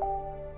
Thank you.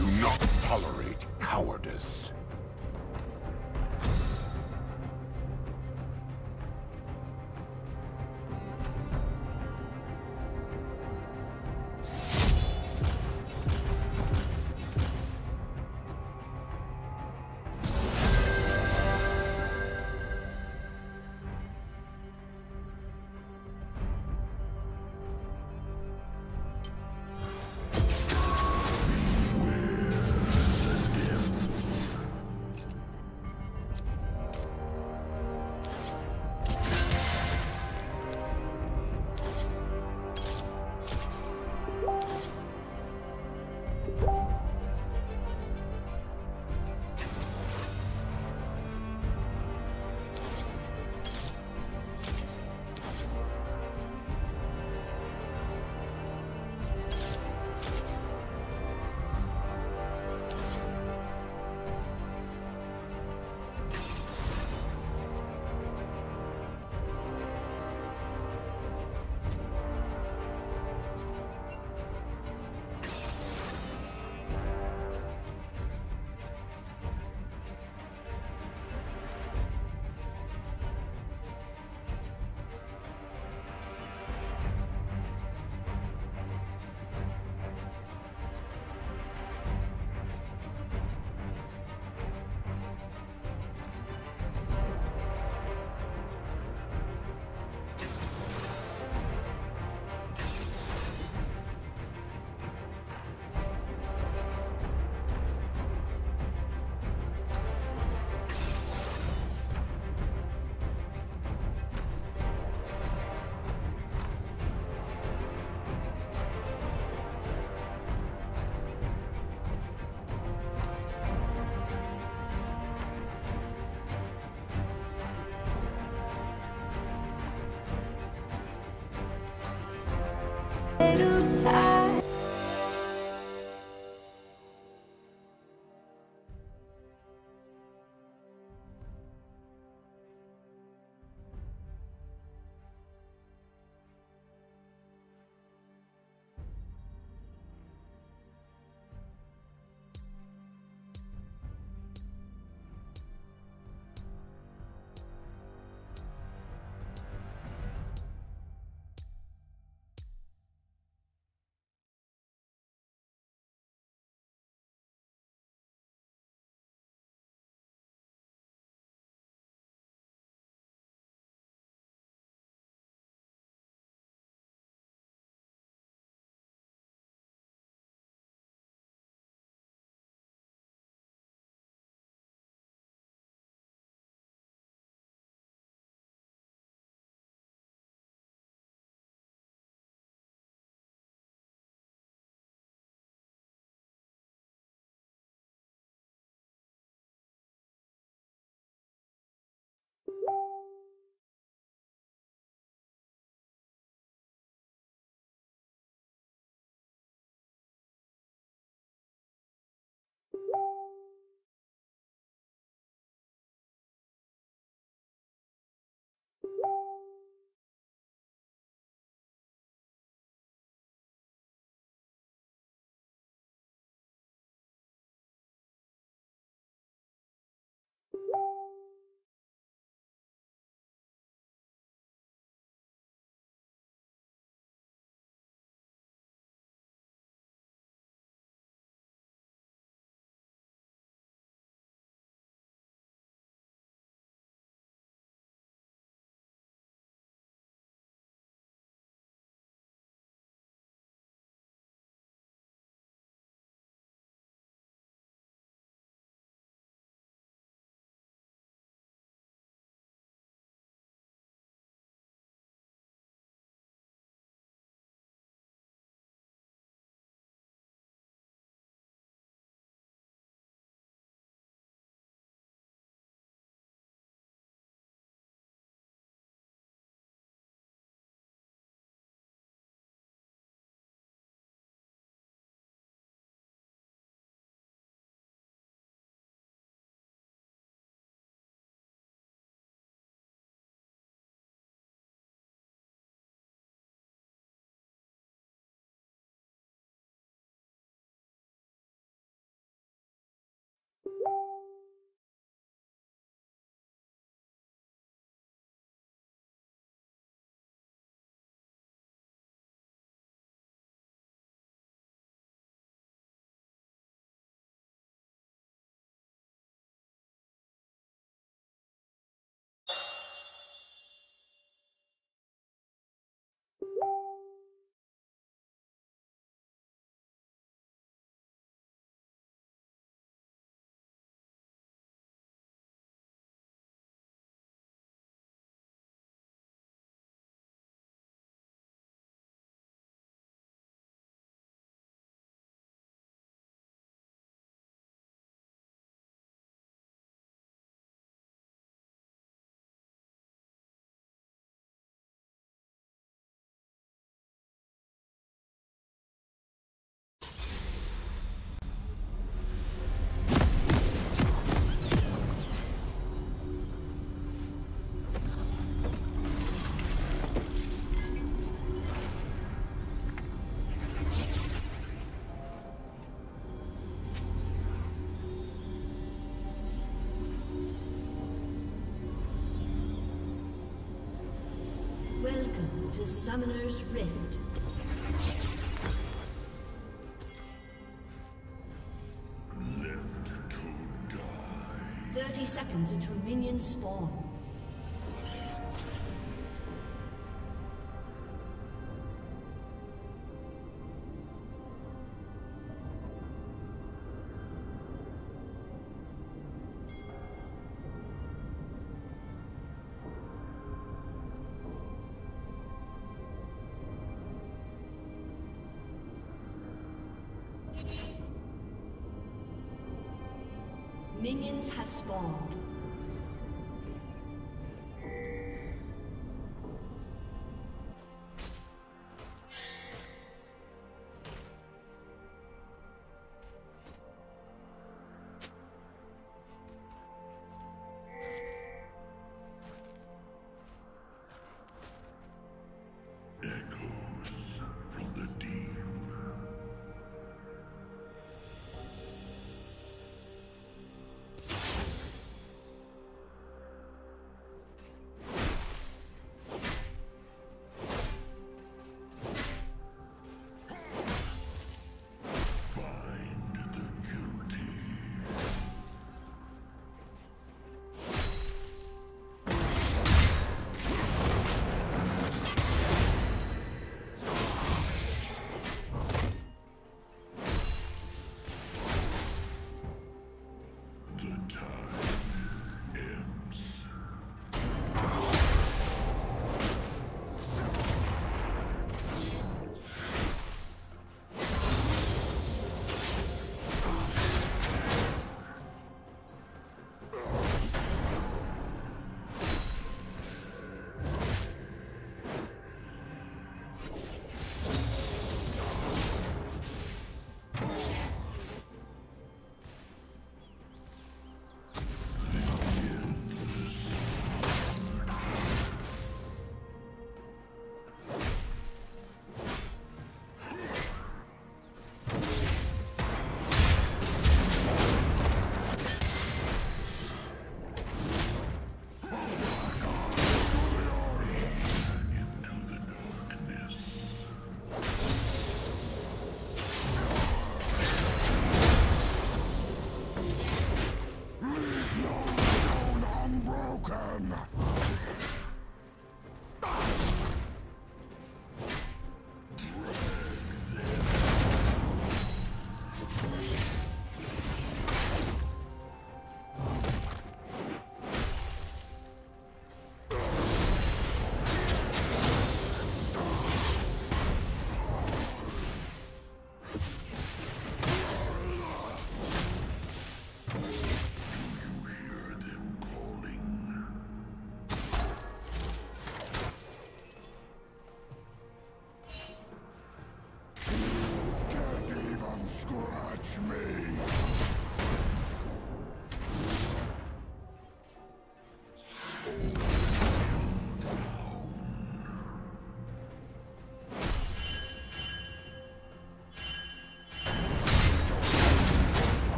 Do not tolerate cowardice. Summoner's Rift. Left to die. 30 seconds until minions spawn.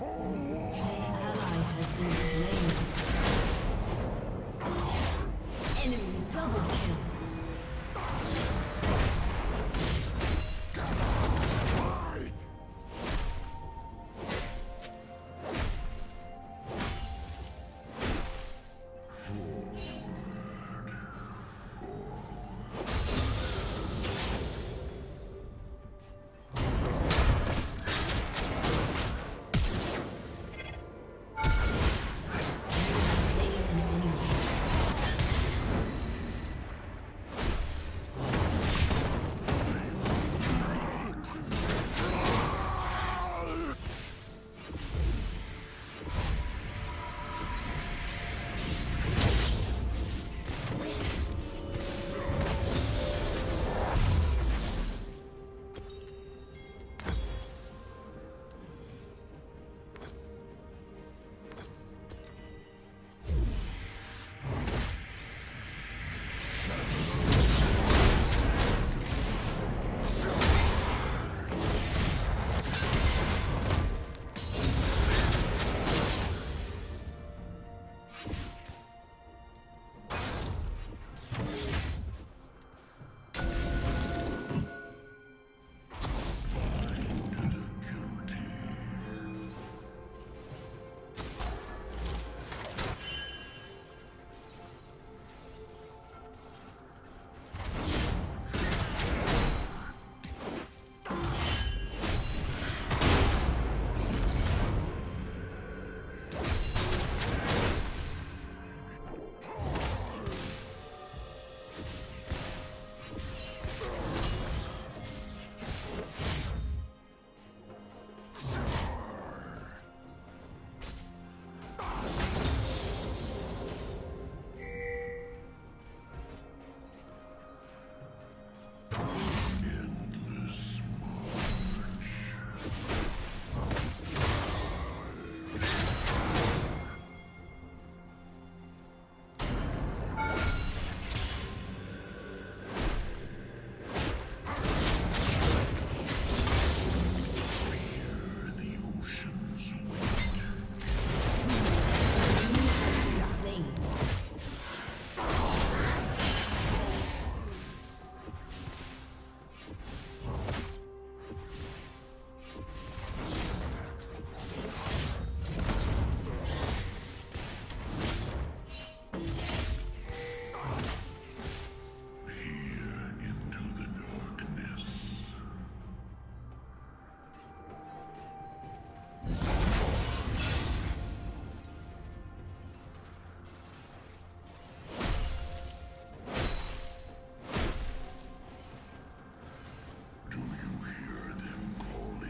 fool!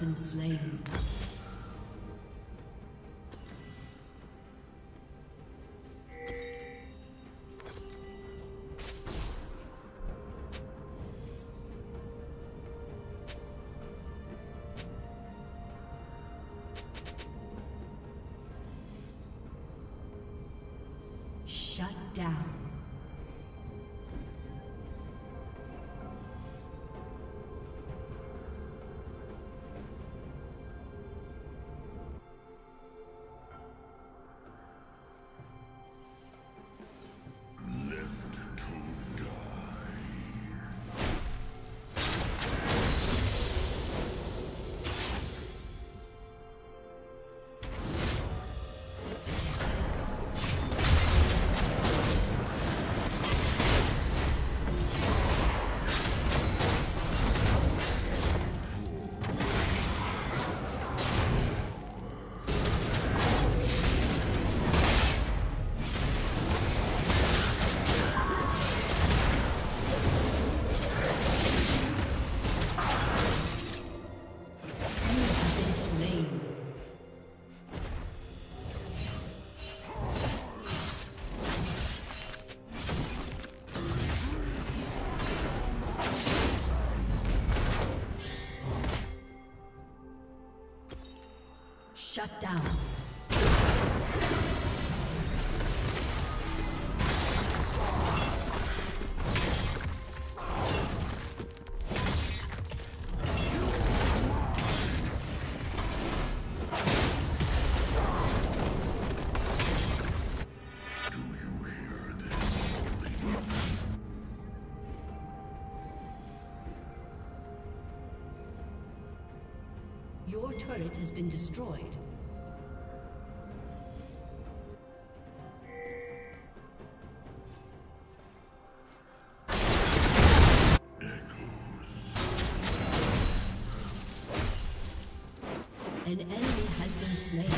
Been slain. Your turret has been destroyed. An enemy has been slain.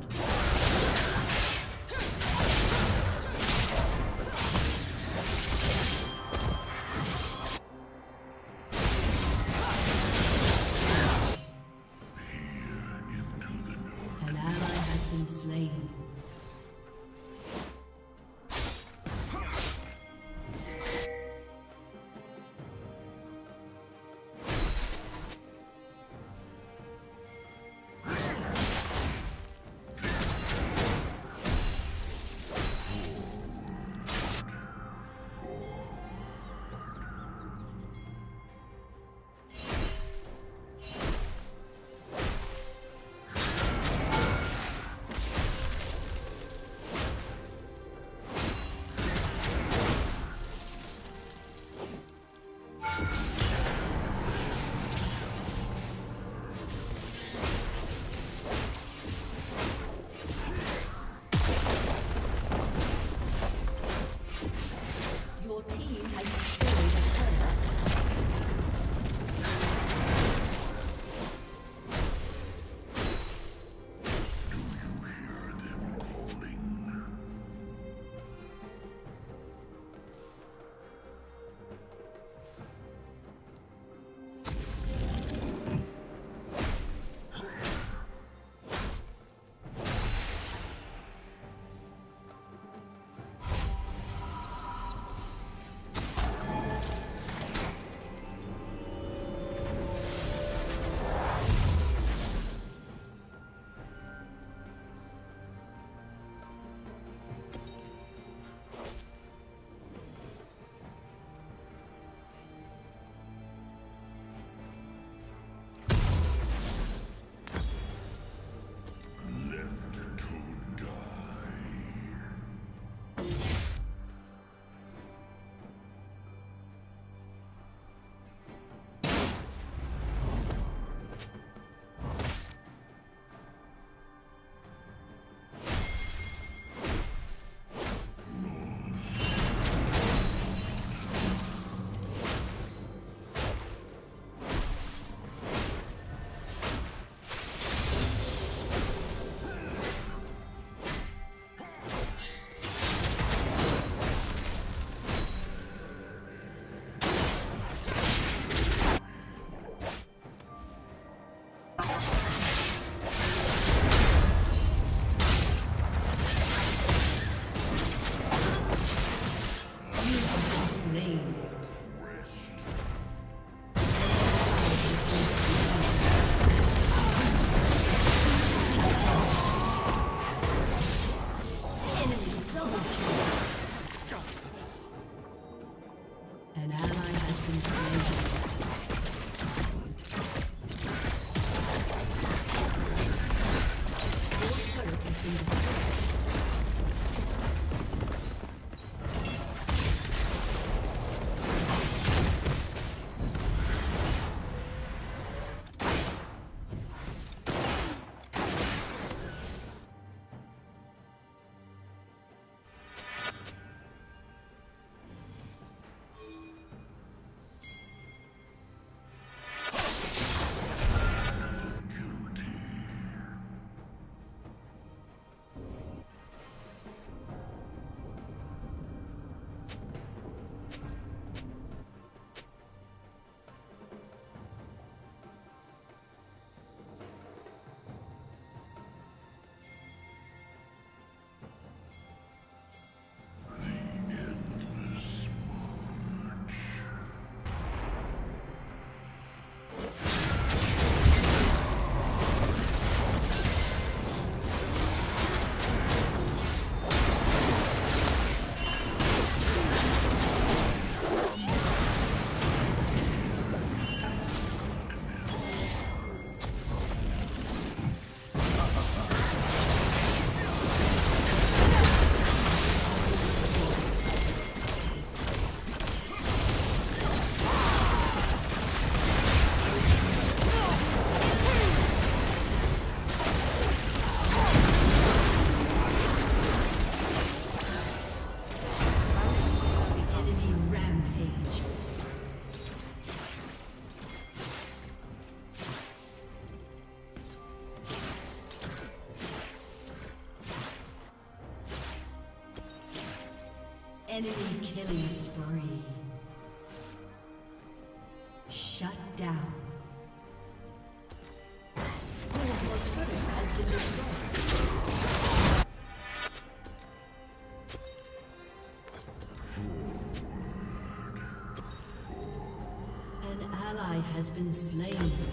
Has been slain.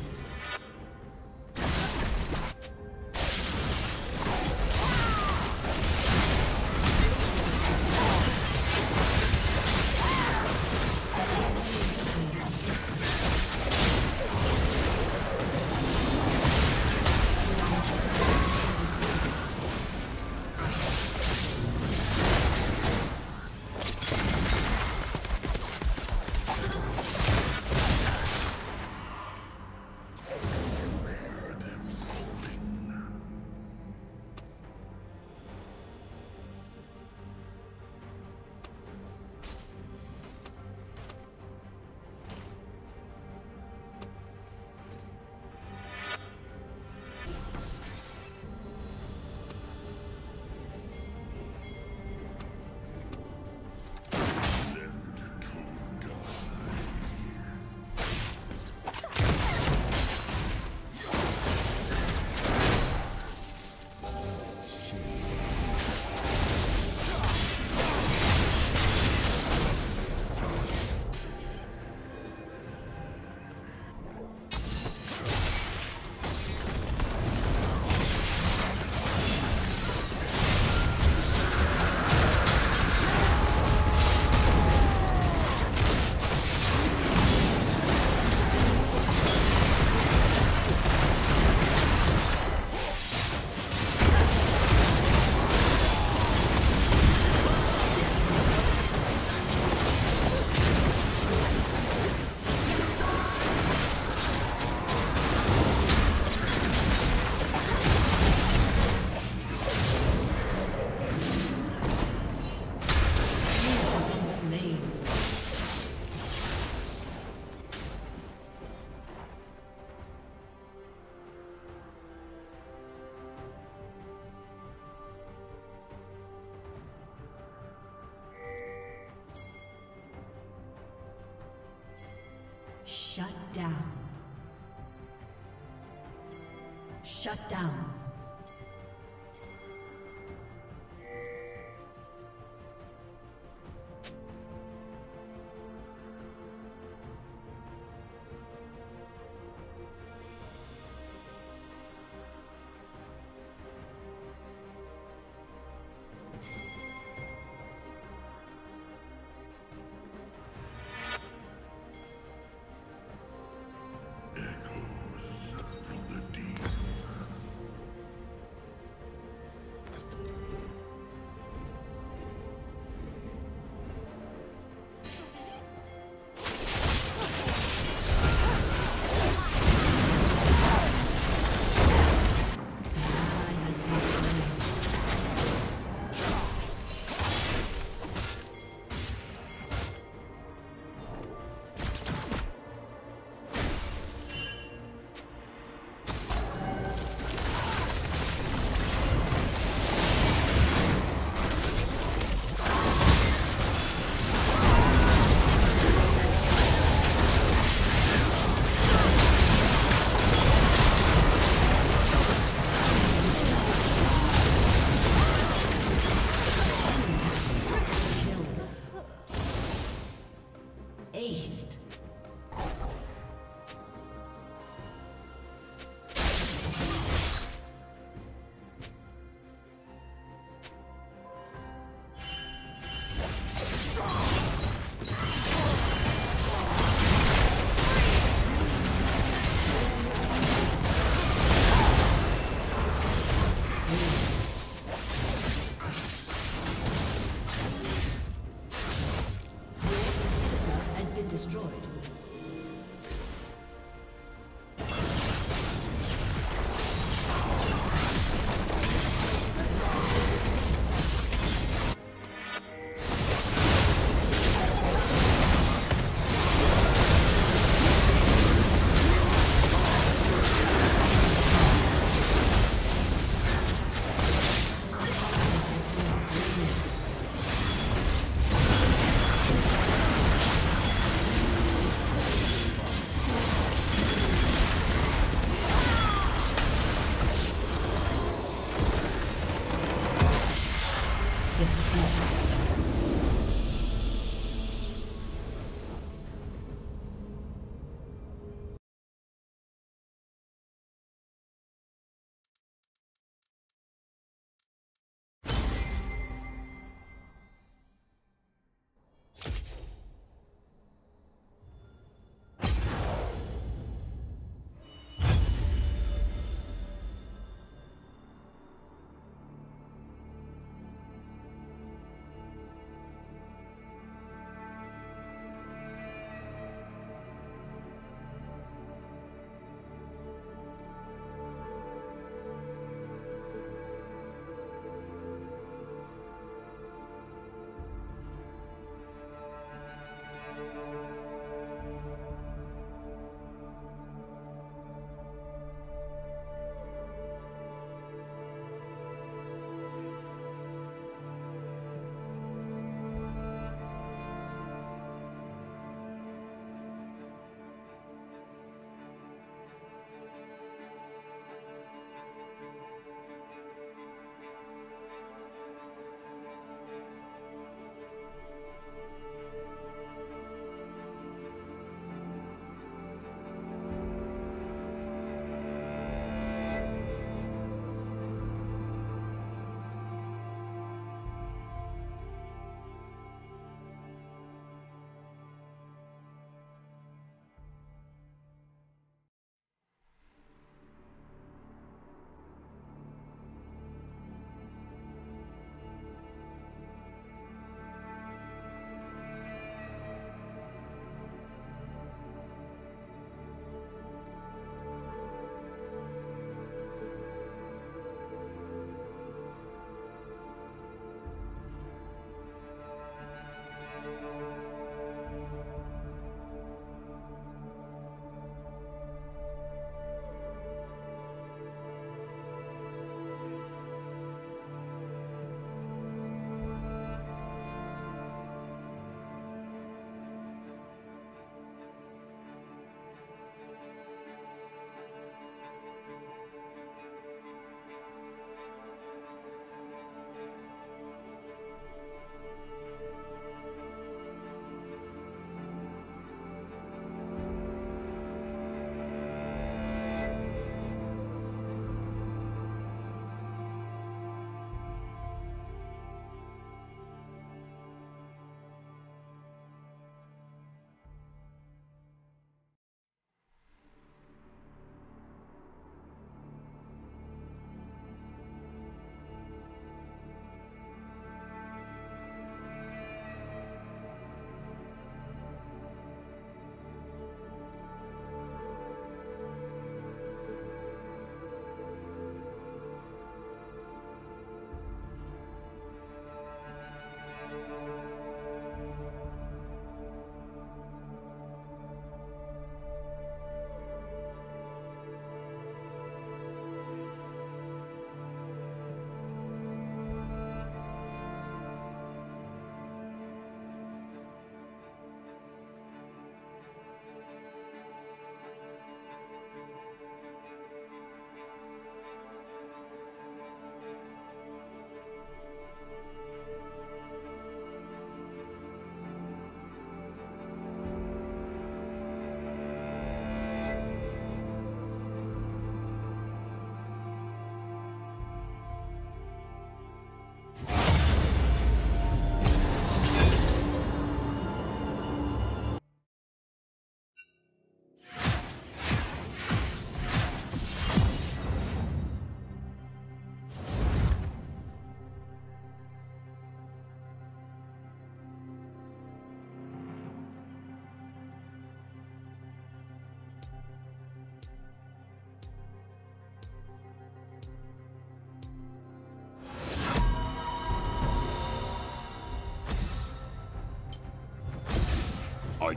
Shut down.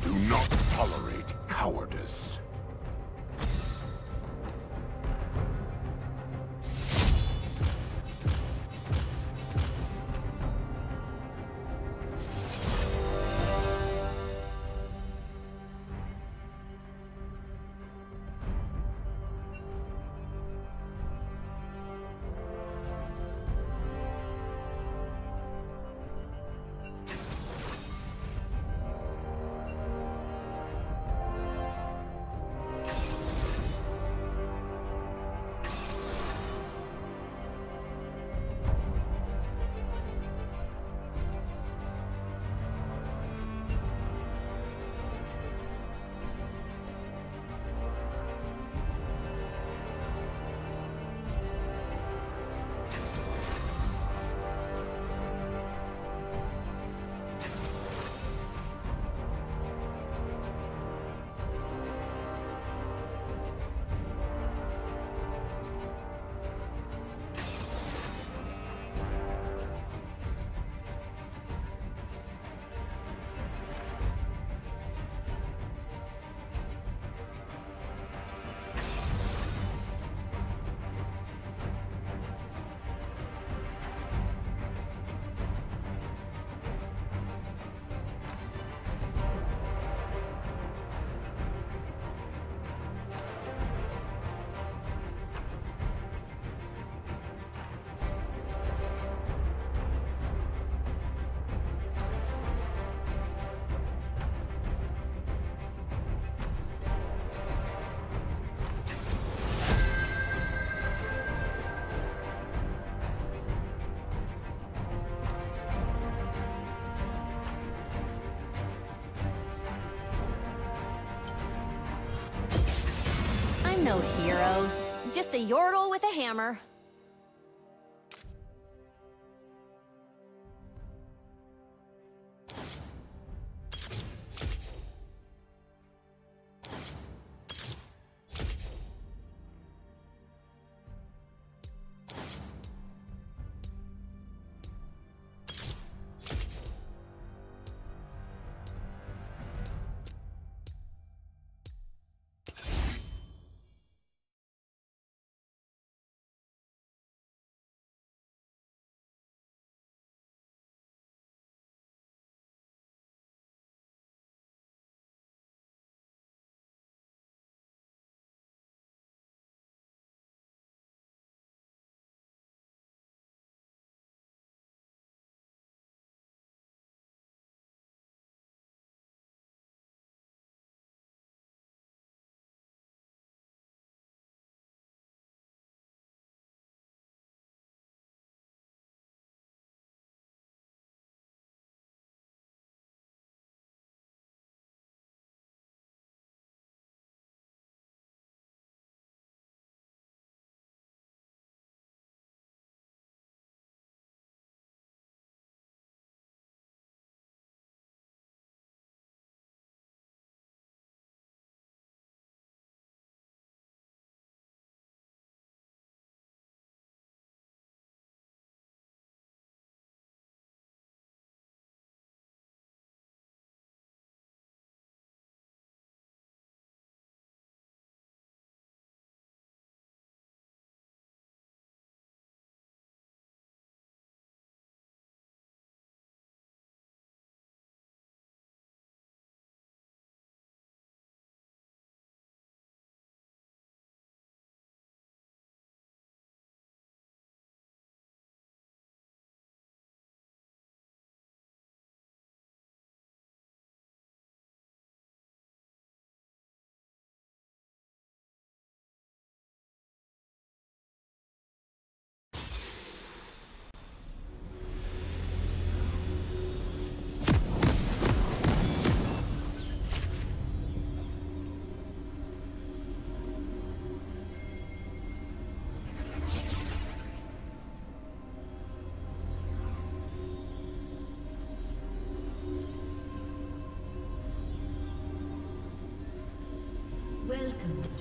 Do not tolerate cowardice. Just a yordle with a hammer.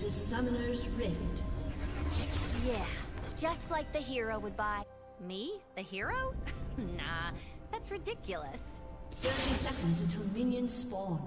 To Summoner's Rift. Yeah, just like the hero would buy. Me? The hero? nah, that's ridiculous. 30 seconds until minions spawn.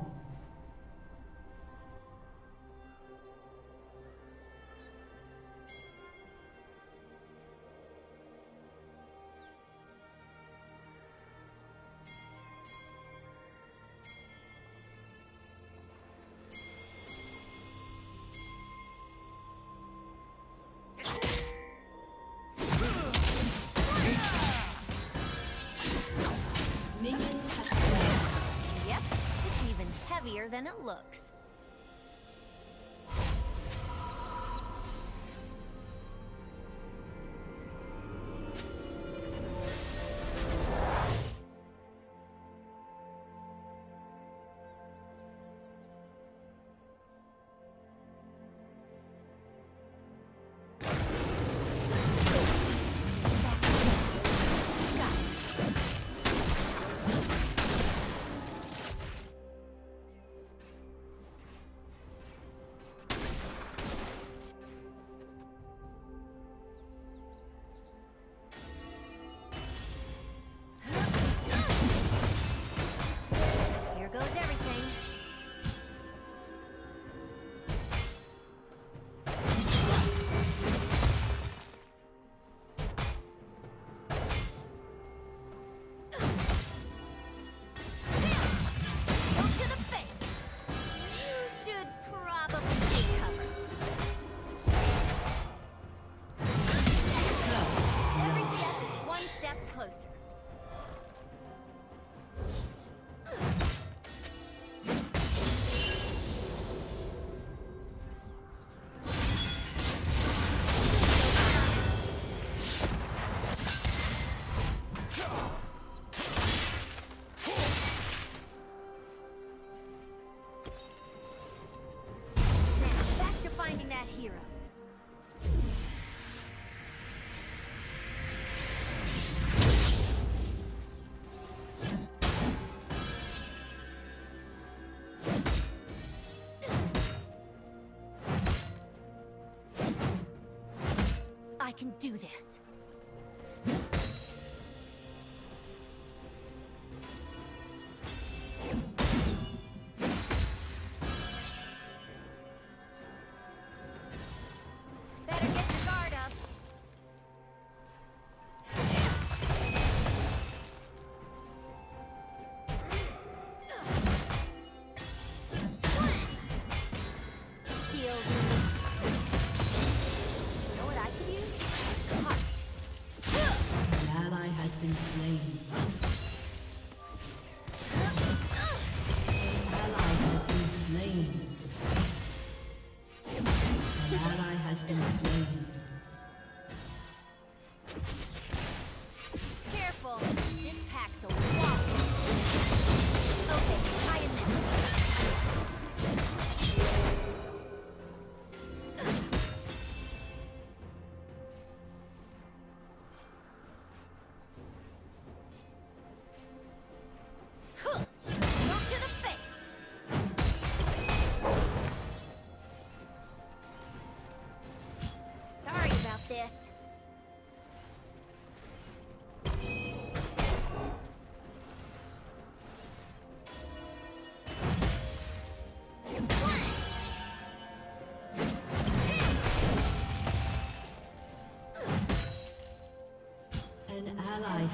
I can do this.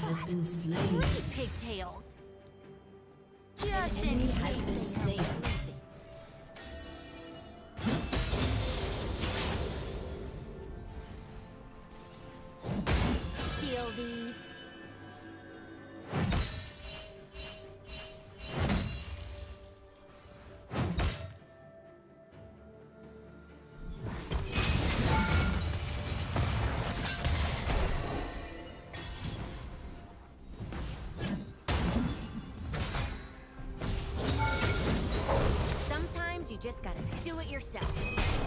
Has been slain. Pigtails. Just gotta do it yourself.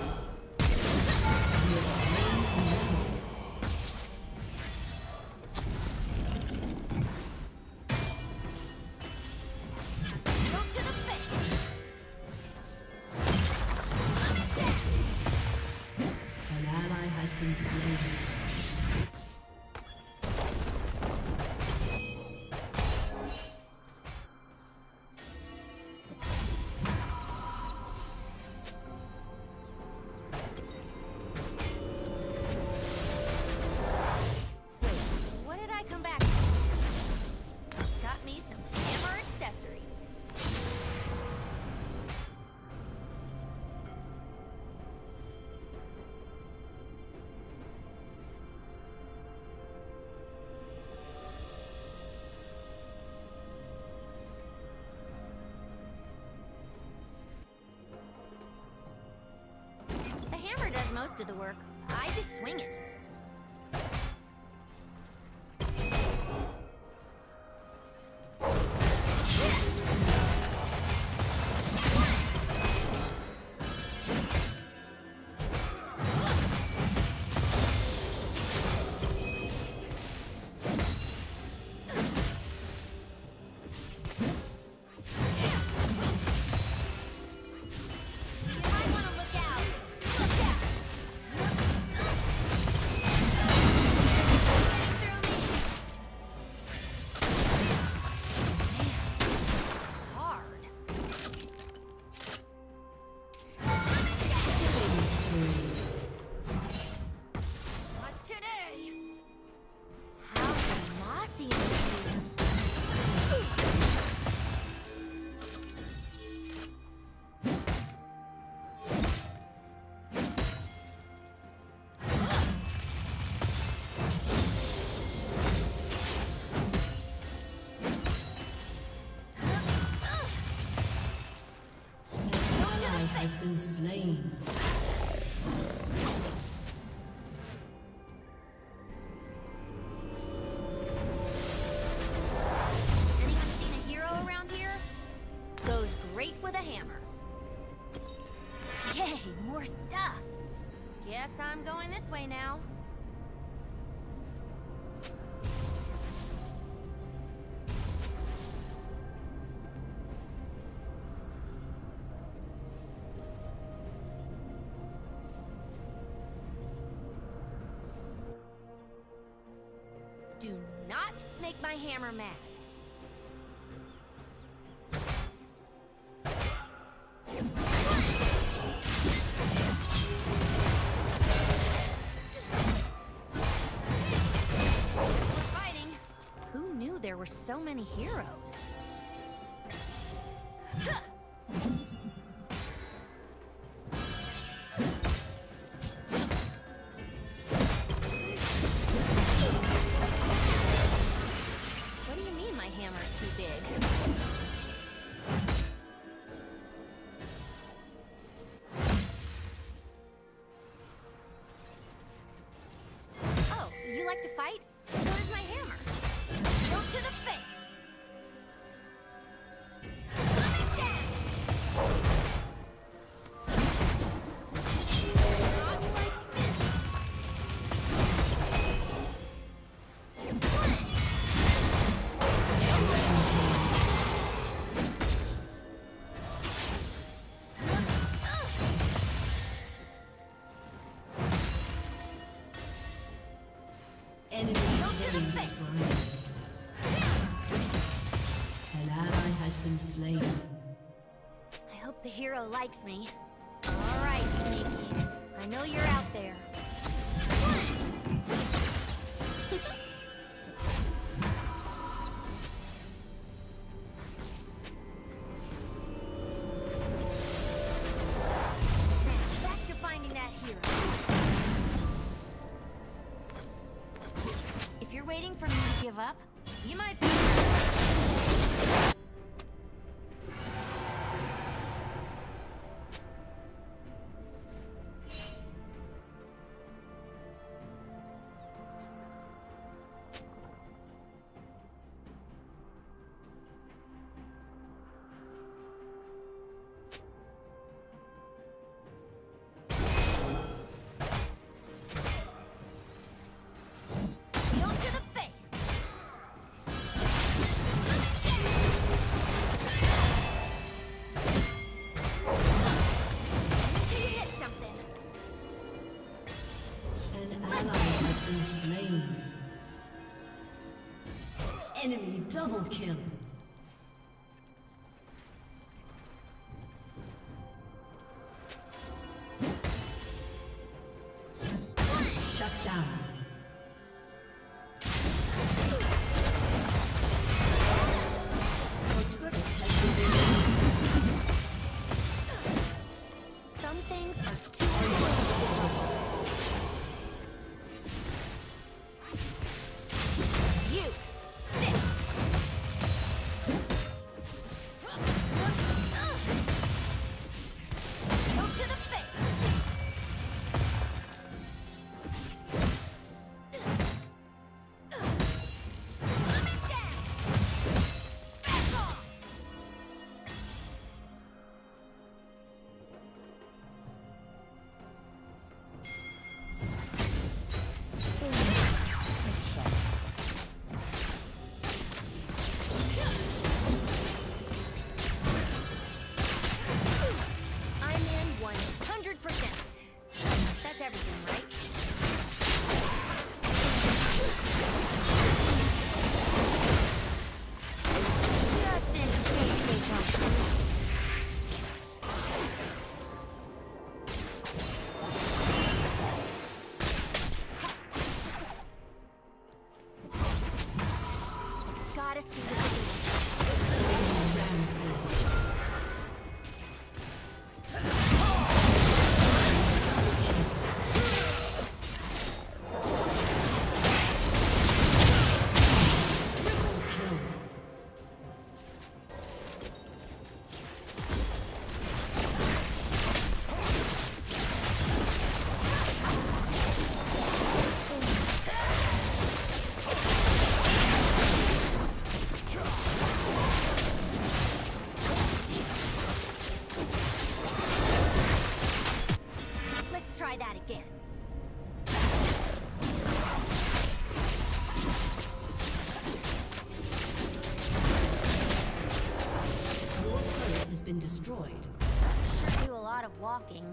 does most of the work. I just swing it. Make my hammer mad. Who knew there were so many heroes? Likes me. Alright, Sneakies. I know you're Enemy double kill. Walking.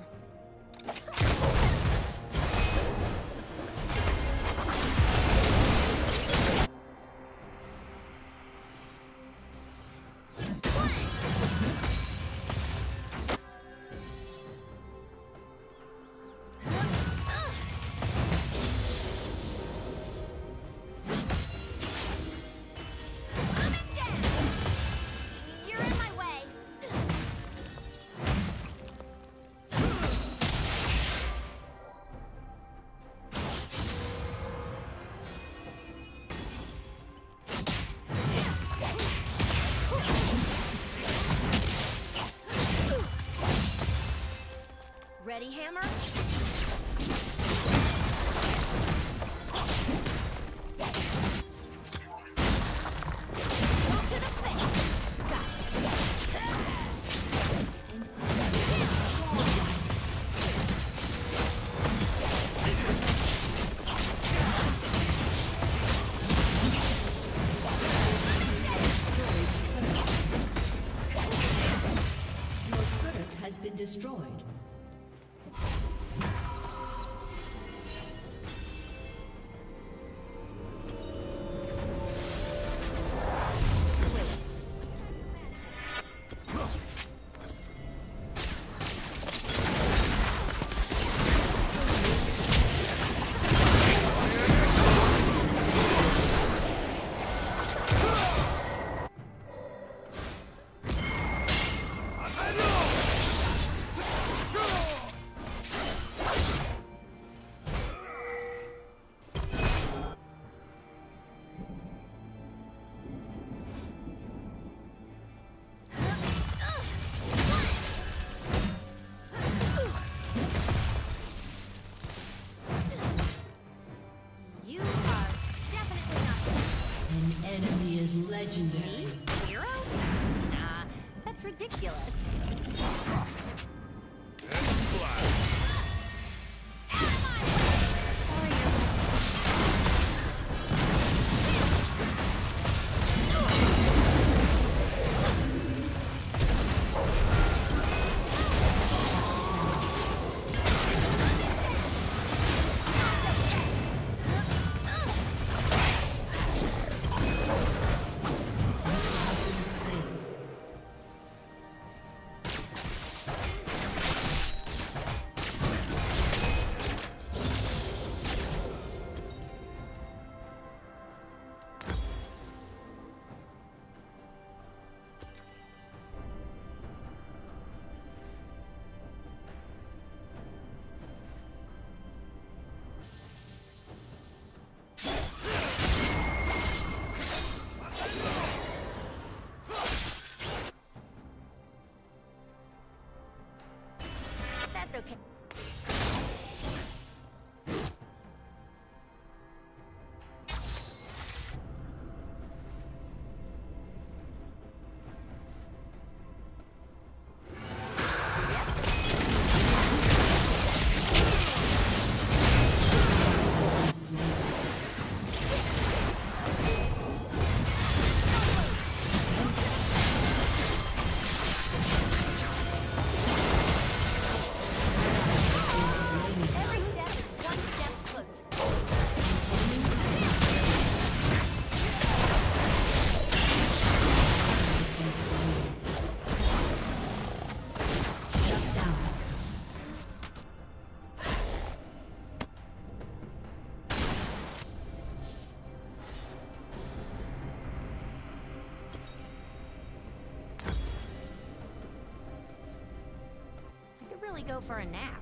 Go for a nap.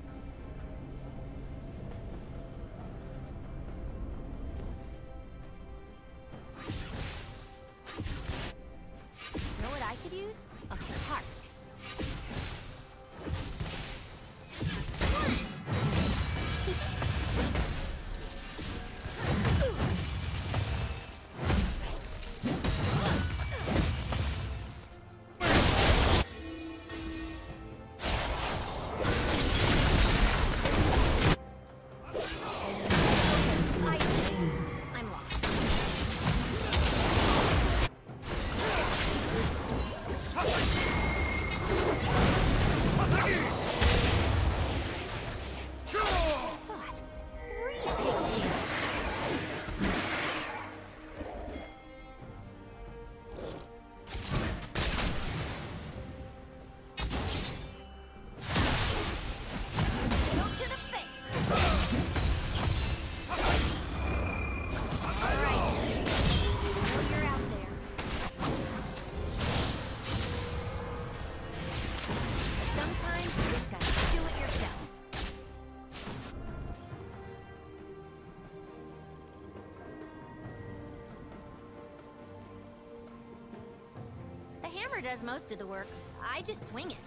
does most of the work. I just swing it.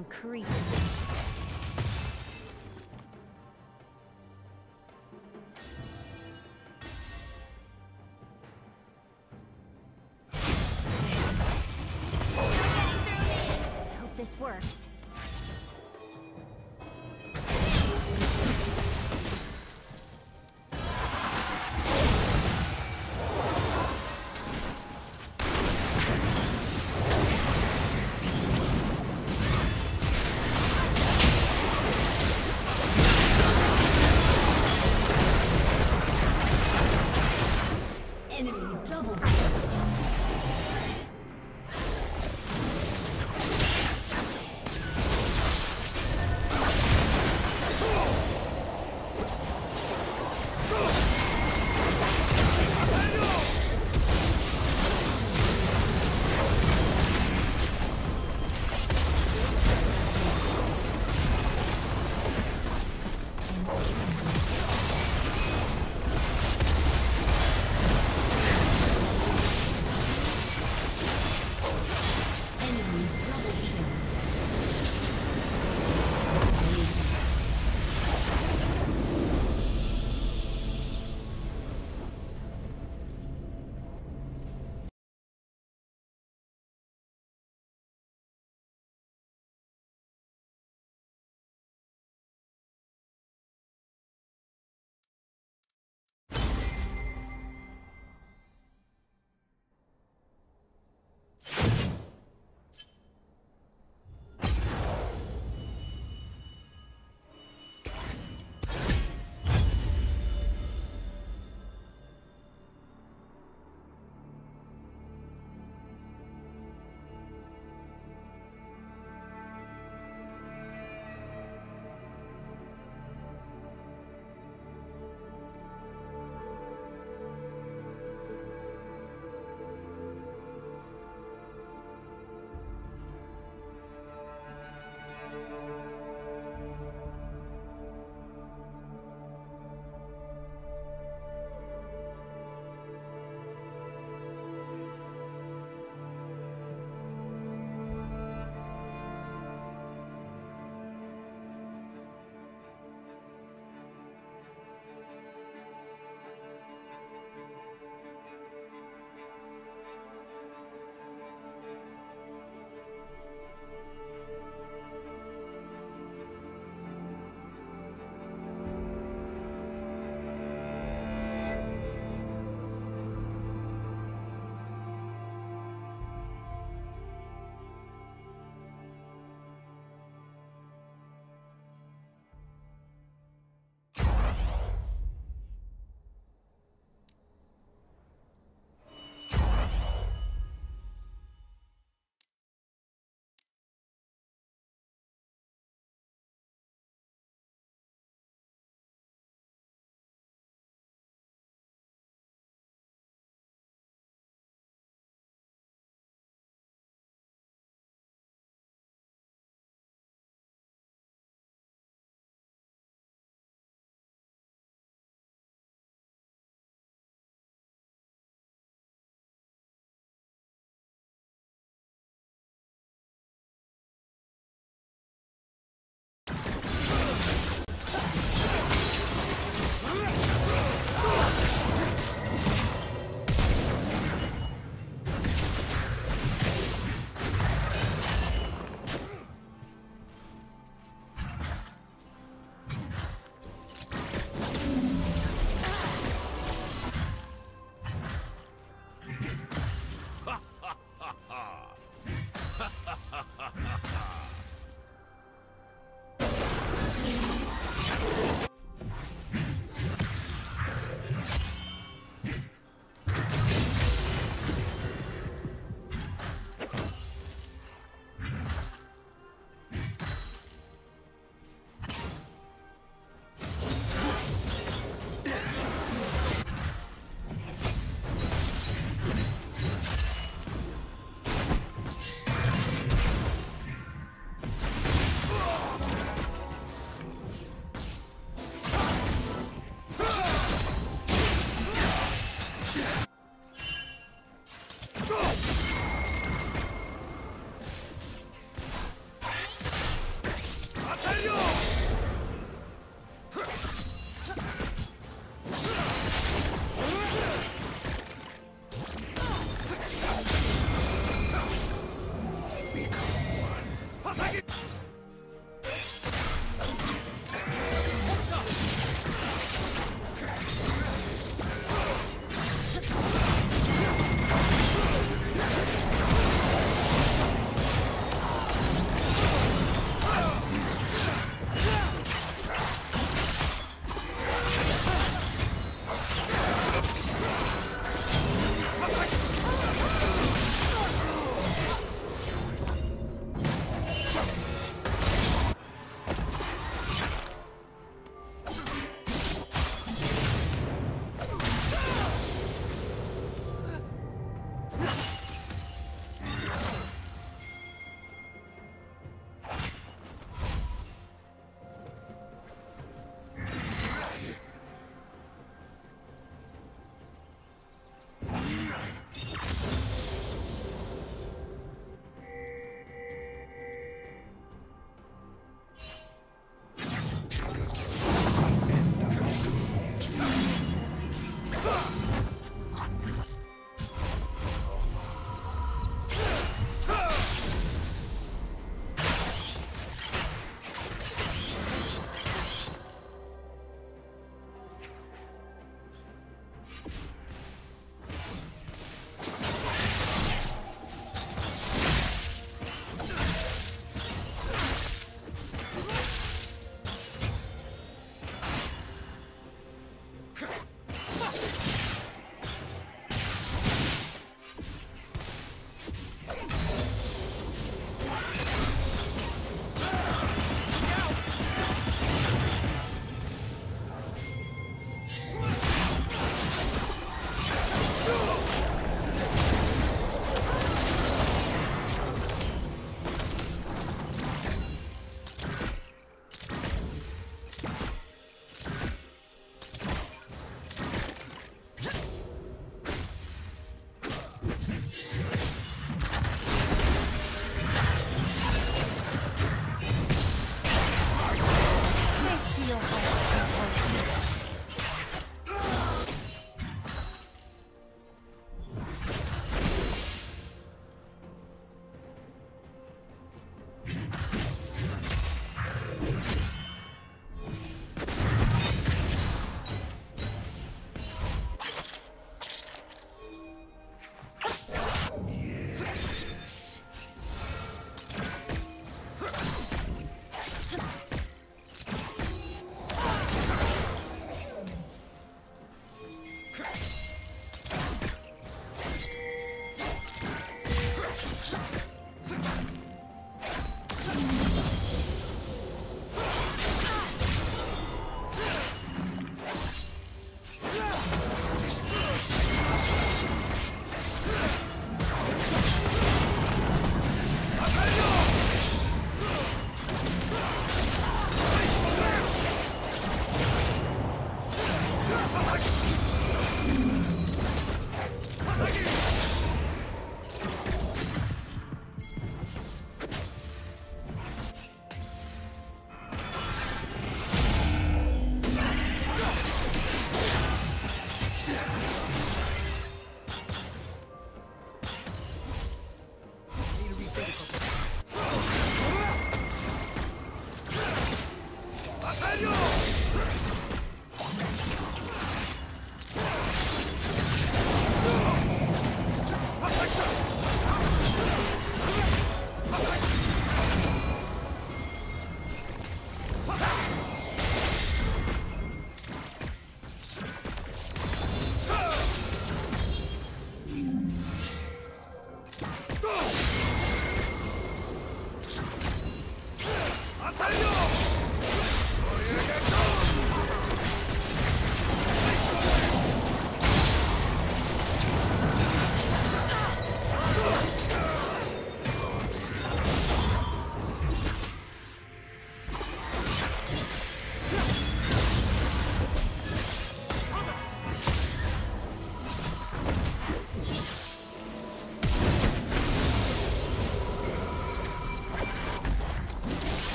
some creep.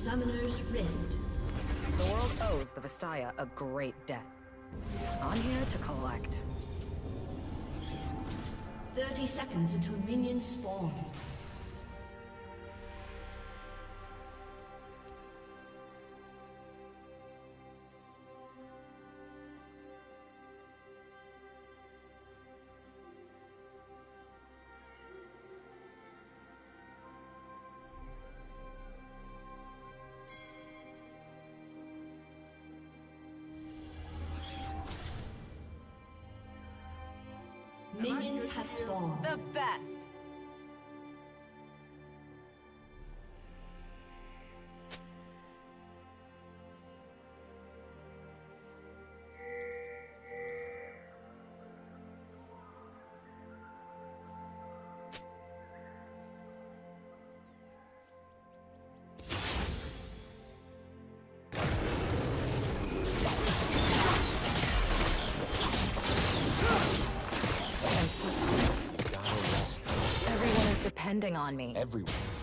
Summoner's Rift. The world owes the Vastaya a great debt. I'm here to collect. 30 seconds until minions spawn. Depending on me. Everyone.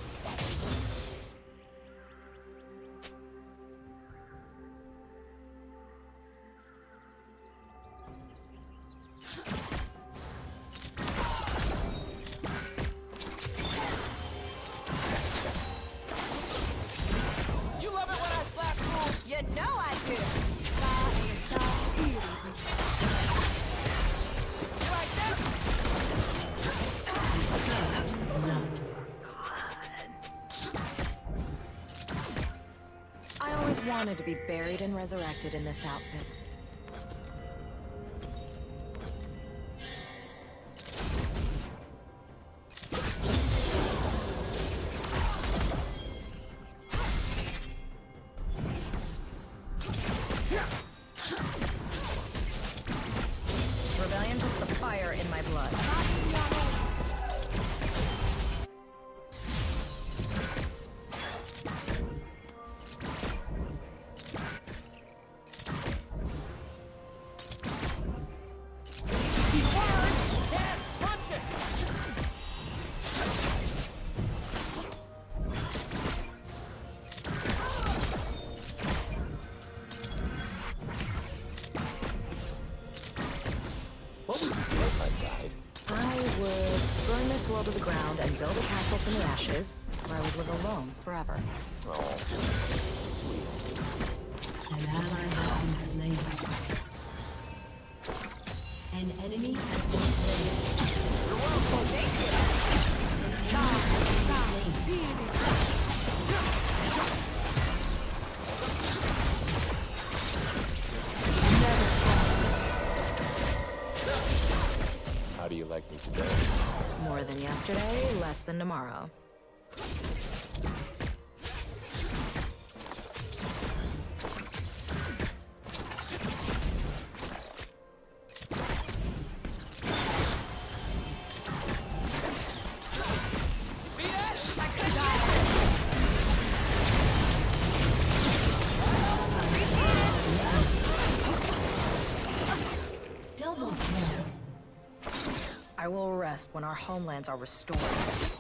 be buried and resurrected in this outfit. tomorrow. I will rest when our homelands are restored.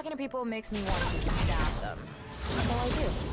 Talking to people makes me want to stab them. I do.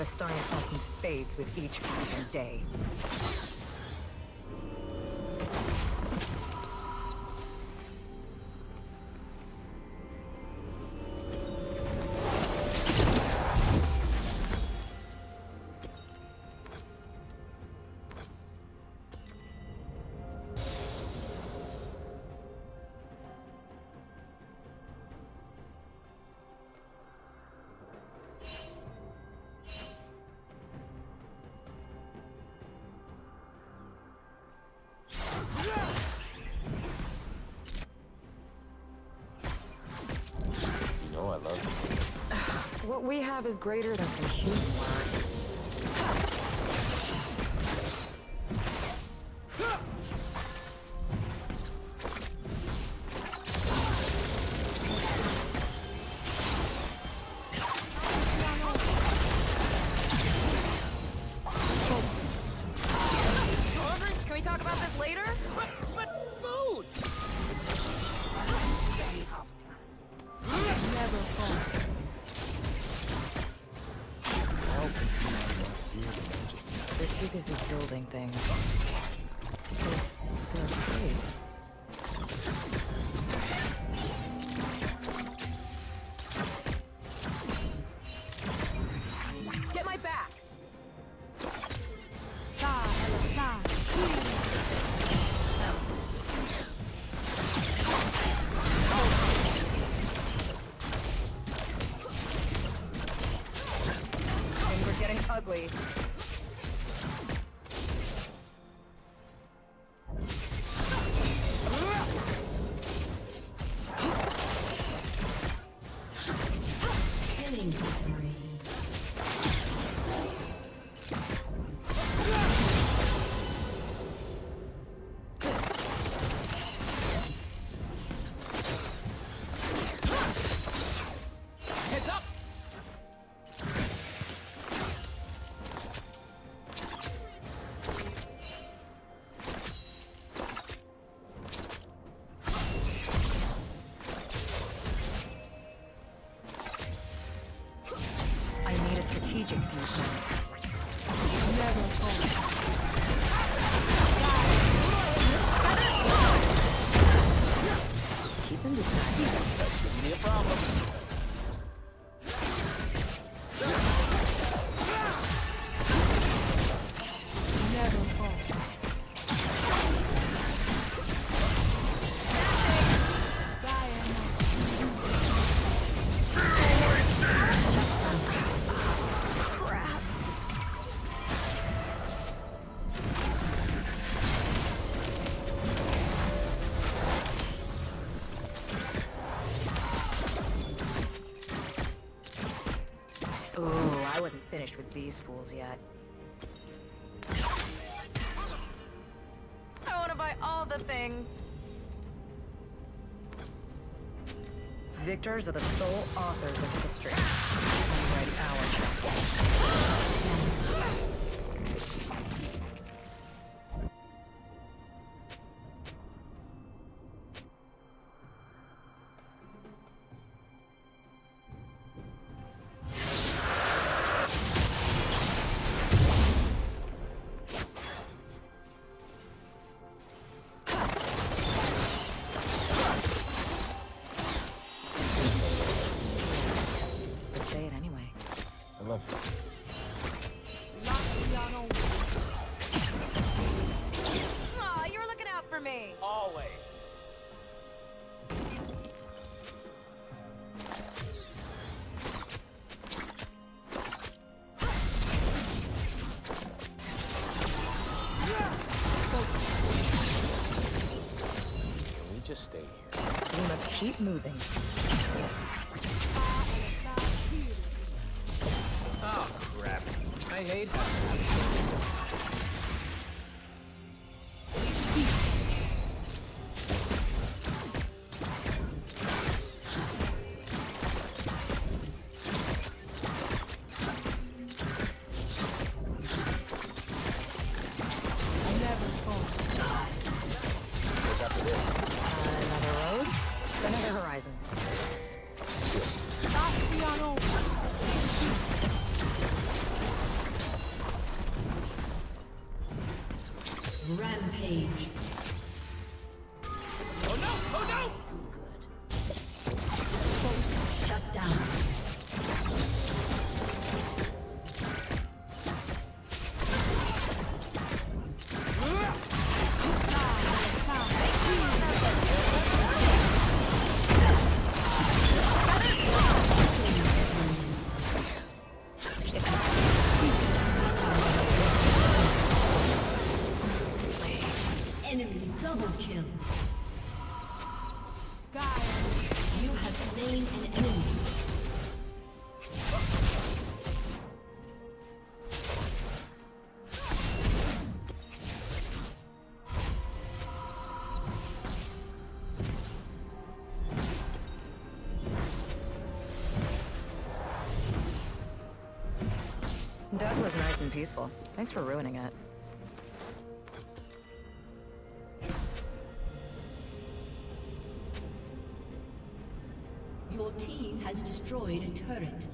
of Astonitasins fades with each passing day. we have is greater than some human. Agent has done. Never fall. these fools yet. I want to buy all the things. Victors are the sole authors of history. keep moving. peaceful. Thanks for ruining it. Your team has destroyed a turret.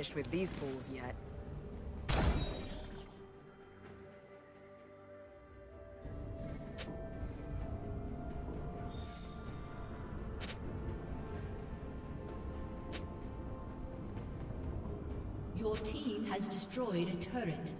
finished with these fools yet. Your team has destroyed a turret.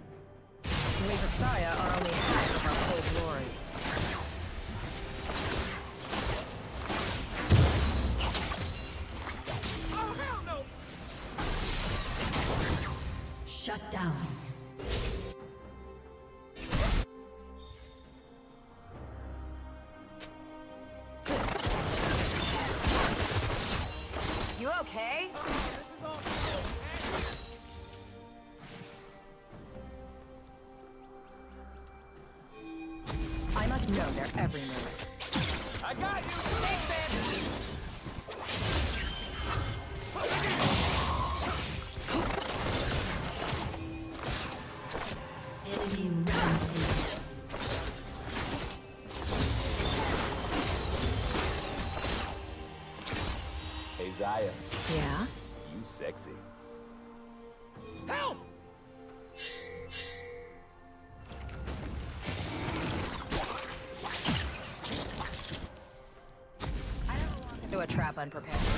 crap unprepared.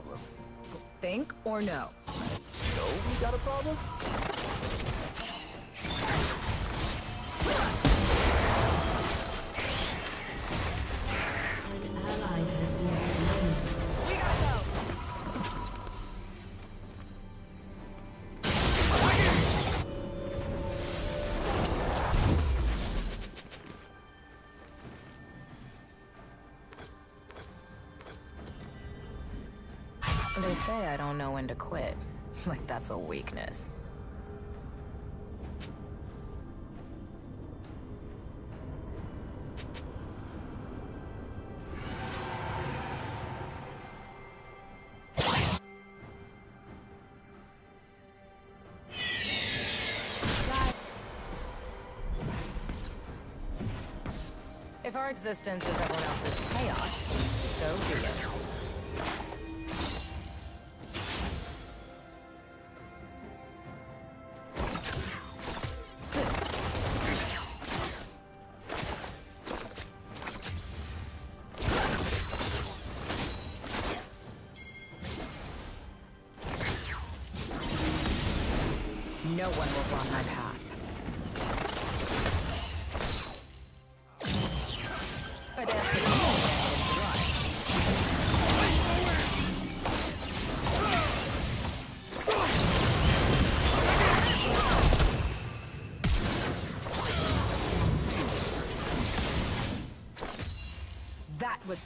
problem. Think or no? Like that's a weakness. If our existence is everyone else's chaos, so be it.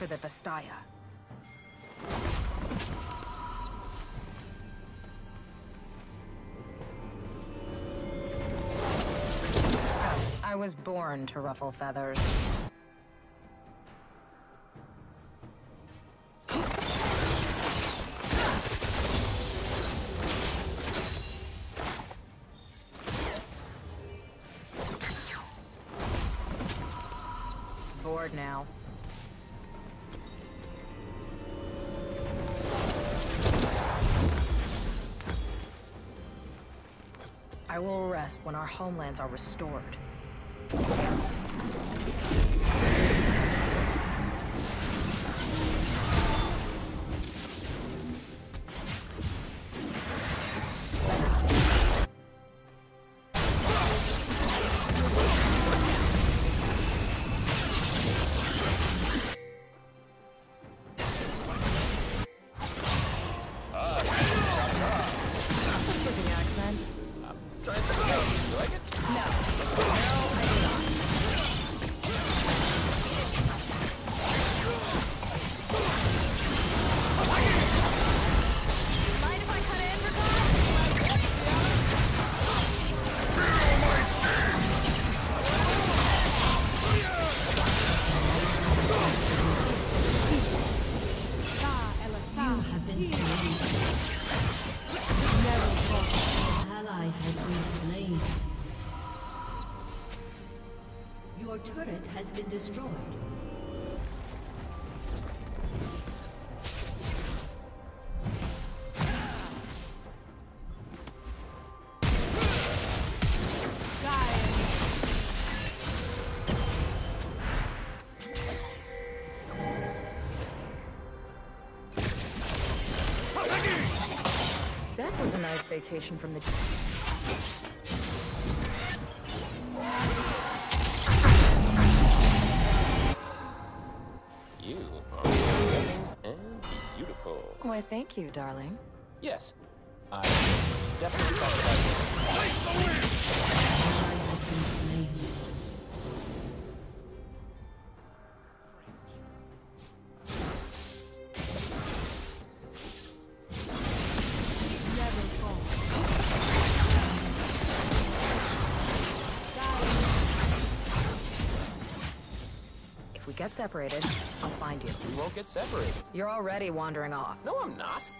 For the Vastaya. I was born to ruffle feathers. Homelands are restored. Destroyed. That was a nice vacation from the... Thank you, darling. Yes, I definitely thought about has been slain. If we get separated, Find you. We won't get separated. You're already wandering off. No, I'm not.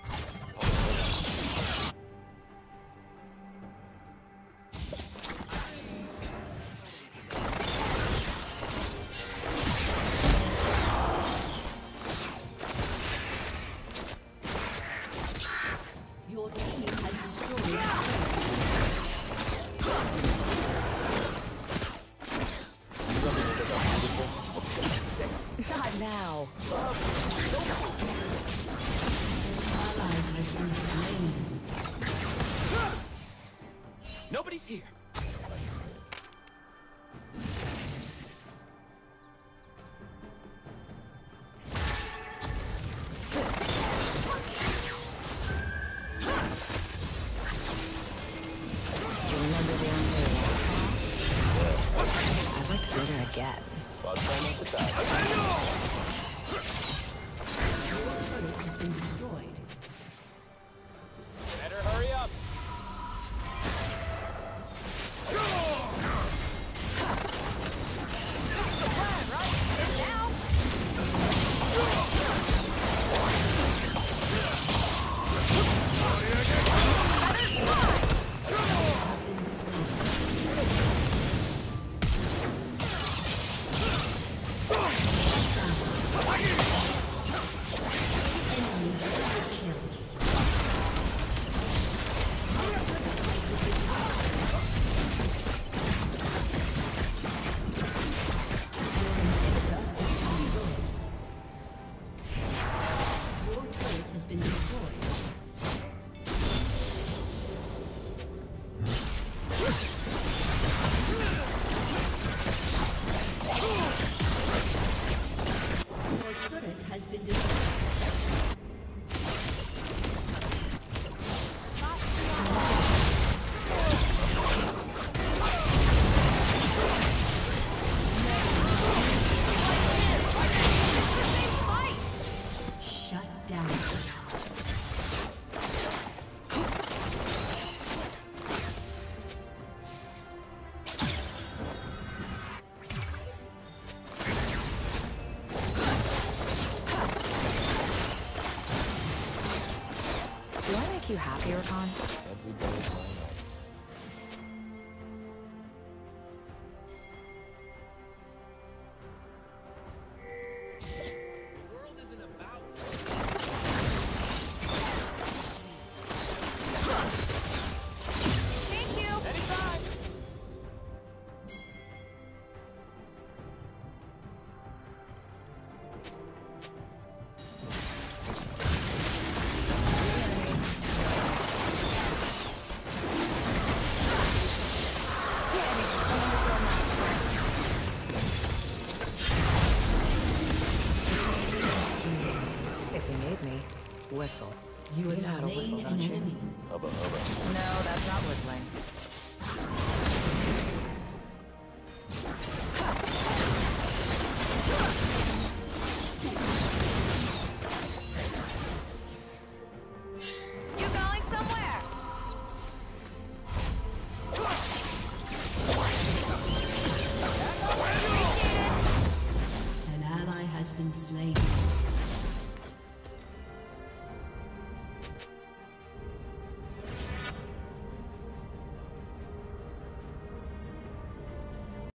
Zircon?